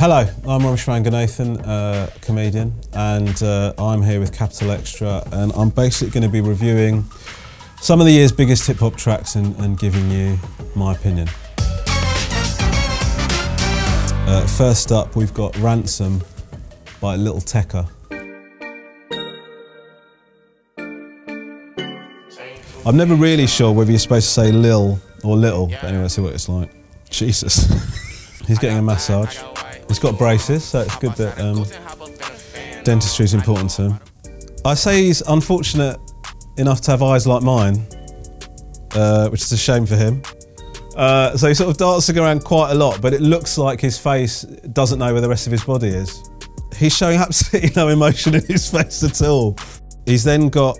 Hello, I'm Romesh Ranganathan, uh, comedian, and uh, I'm here with Capital XTRA, and I'm basically going to be reviewing some of the year's biggest hip hop tracks and, and giving you my opinion. Uh, first up, we've got Ransom by Little Tecca. I'm never really sure whether you're supposed to say Lil or Little, but anyway, let's see what it's like. Jesus. He's getting a massage. He's got braces, so it's good that um, dentistry is important to him. I say he's unfortunate enough to have eyes like mine, uh, which is a shame for him. Uh, so he's sort of dancing around quite a lot, but it looks like his face doesn't know where the rest of his body is. He's showing absolutely no emotion in his face at all. He's then got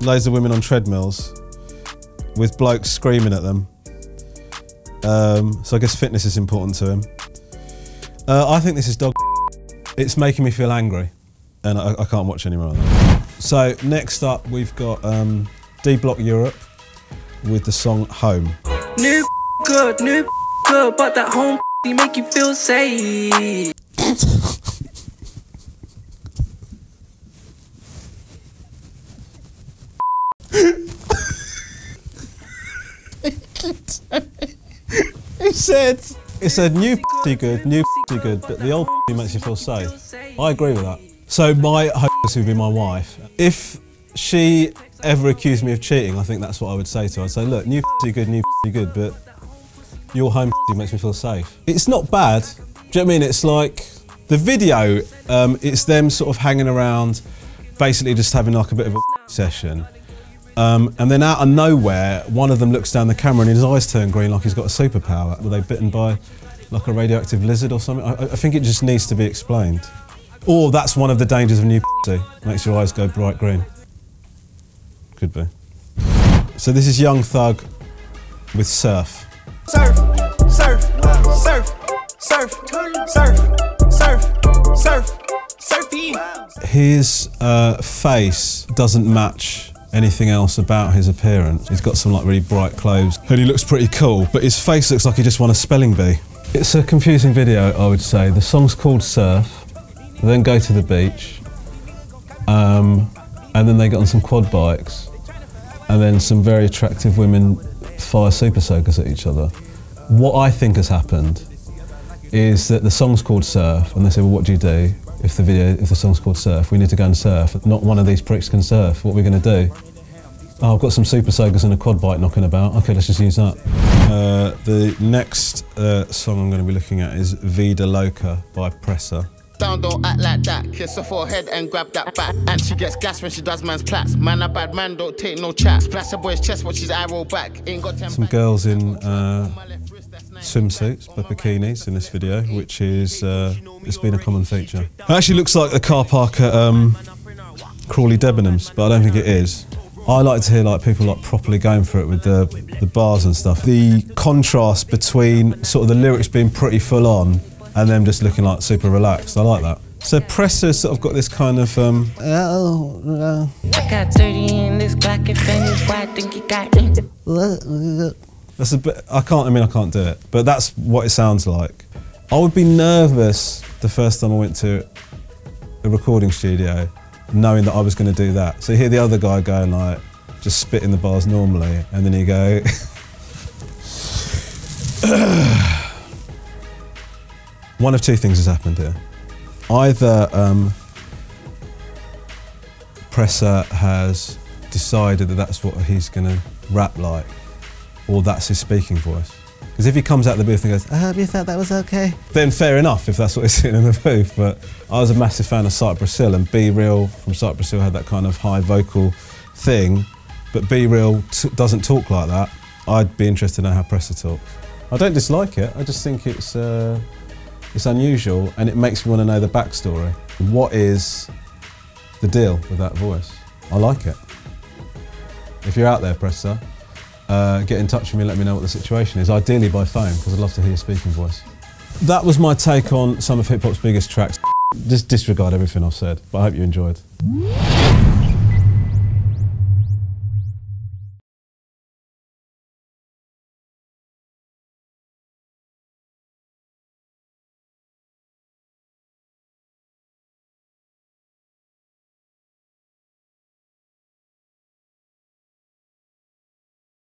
loads of women on treadmills with blokes screaming at them. Um, so I guess fitness is important to him. Uh, I think this is dog. It's making me feel angry, and I, I can't watch any more of that. So next up, we've got um, D Block Europe with the song Home. New good, new good, but that home make you feel safe. He said, it said new good, new good, but the old makes you feel safe. I agree with that. So my hostess would be my wife. If she ever accused me of cheating, I think that's what I would say to her. I'd say, look, new good, new good, but your home makes me feel safe. It's not bad. Do you know what I mean? It's like the video, um, it's them sort of hanging around, basically just having like a bit of a session. Um, and then out of nowhere, one of them looks down the camera and his eyes turn green like he's got a superpower. Were they bitten by like a radioactive lizard or something? I, I think it just needs to be explained. Or that's one of the dangers of new makes your eyes go bright green. Could be. So this is Young Thug with Surf. Surf, surf, surf, surf, surf, surf, surf, surf. His uh, face doesn't match anything else about his appearance. He's got some like really bright clothes and he looks pretty cool, but his face looks like he just won a spelling bee. It's a confusing video, I would say. The song's called Surf, then go to the beach, um, and then they get on some quad bikes, and then some very attractive women fire super soakers at each other. What I think has happened is that the song's called Surf, and they say, well, what do you do? If the video, if the song's called Surf, we need to go and surf. Not one of these pricks can surf. What are we going to do? Oh, I've got some super soakers and a quad bike knocking about. Okay, let's just use that. Uh, the next uh, song I'm going to be looking at is Vida Loca by Pressa. Down, don't act like that. Kiss her forehead and grab that back. And she gets gas when she does man's plats. Man, a bad man, don't take no chat. Splash a boy's chest when she's arrow back. Ain't got Some girls in uh, swimsuits, but bikinis in this video, which is uh, it's been a common feature. It actually looks like the car park at um, Crawley Debenhams, but I don't think it is. I like to hear like people like properly going for it with the the bars and stuff. The contrast between sort of the lyrics being pretty full on and them just looking like super relaxed. I like that. So Pressa's sort of got this kind of um. I got 30 in this Glock and finish why I think you got it. That's a bit. I can't. I mean, I can't do it. But that's what it sounds like. I would be nervous the first time I went to a recording studio, knowing that I was going to do that. So you hear the other guy going like, just spitting the bars normally, and then you go. One of two things has happened here. Either um, Pressa has decided that that's what he's going to rap like, or that's his speaking voice. Because if he comes out the booth and goes, I hope you thought that was okay, then fair enough if that's what he's sitting in the booth. But I was a massive fan of Cypress Hill, and B-Real from Cypress Hill had that kind of high vocal thing, but B-Real doesn't talk like that. I'd be interested to know how Pressa talks. I don't dislike it, I just think it's, uh, it's unusual and it makes me want to know the backstory. What is the deal with that voice? I like it. If you're out there, Pressa, uh, get in touch with me let me know what the situation is, ideally by phone, because I'd love to hear your speaking voice. That was my take on some of hip hop's biggest tracks. Just disregard everything I've said, but I hope you enjoyed.